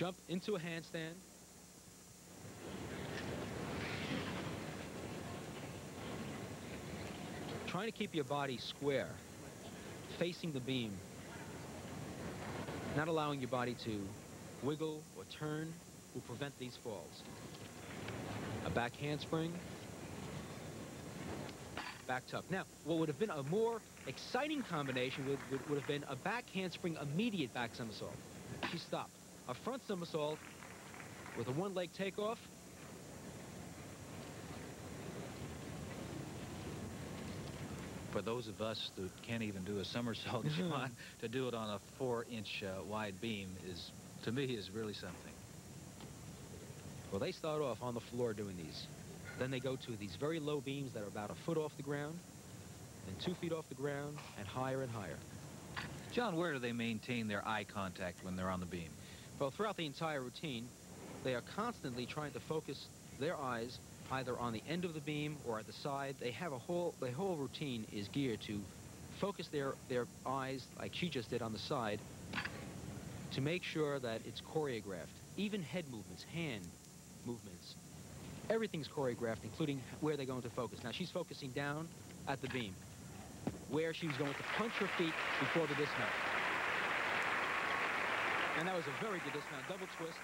Jump into a handstand. Trying to keep your body square, facing the beam. Not allowing your body to wiggle or turn will prevent these falls. A back handspring. Back tuck. Now, what would have been a more exciting combination would, would, would have been a back handspring immediate back somersault. She stopped. A front somersault with a one leg takeoff. For those of us that can't even do a somersault, John, to do it on a four-inch uh, wide beam is, to me, is really something. Well, they start off on the floor doing these. Then they go to these very low beams that are about a foot off the ground, and two feet off the ground, and higher and higher. John, where do they maintain their eye contact when they're on the beam? Well, throughout the entire routine, they are constantly trying to focus their eyes either on the end of the beam or at the side. They have a whole, the whole routine is geared to focus their, their eyes, like she just did on the side, to make sure that it's choreographed. Even head movements, hand movements, everything's choreographed, including where they're going to focus. Now, she's focusing down at the beam, where she's going to punch her feet before the dismount. And that was a very good dismount, double twist,